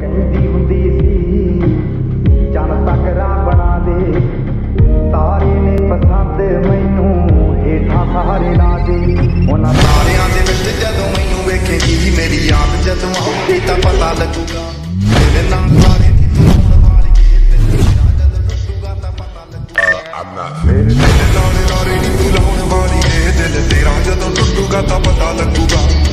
ਕਹਿੰਦੀ ਹੁੰਦੀ ਸੀ ਜਨ ਤਕਰਾ ਬਣਾ ਦੇ ਤਾਰੇ ਨੇ ਪਸੰਦ ਮੈਨੂੰ ਹੇਠਾਂ ਸਾਰੇ ਲਾ ਦੇ ਉਹਨਾਂ ਤਾਰਿਆਂ ਦੇ ਵਿੱਚ ਜਦੋਂ ਮੈਨੂੰ ਵੇਖੇਗੀ ਮੇਰੀ ਯਾਦ ਜਦੋਂ ਆਉਂਦੀ ਤਾਂ ਪਤਾ ਲੱਗੂਗਾ ਮੇਰੇ ਨਾਲ ਸਾਰੇ ਦੀ ਤੂੰ ਸਵਾਲ ਕੇ ਤੇ ਜਦ ਰੁੱਟੂਗਾ ਤਾਂ ਪਤਾ ਲੱਗੂਗਾ I'm not finished ਨਾਲੇ ਨਾਲੇ ਨੀ ਤੂੰ ਲਾਉਣ ਵਾਲੀ ਏ ਦਿਲ ਤੇਰਾ ਜਦੋਂ ਟੁੱਟੂਗਾ ਤਾਂ ਪਤਾ ਲੱਗੂਗਾ